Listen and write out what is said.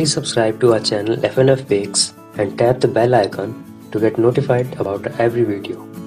Please subscribe to our channel FNF Bakes and tap the bell icon to get notified about every video.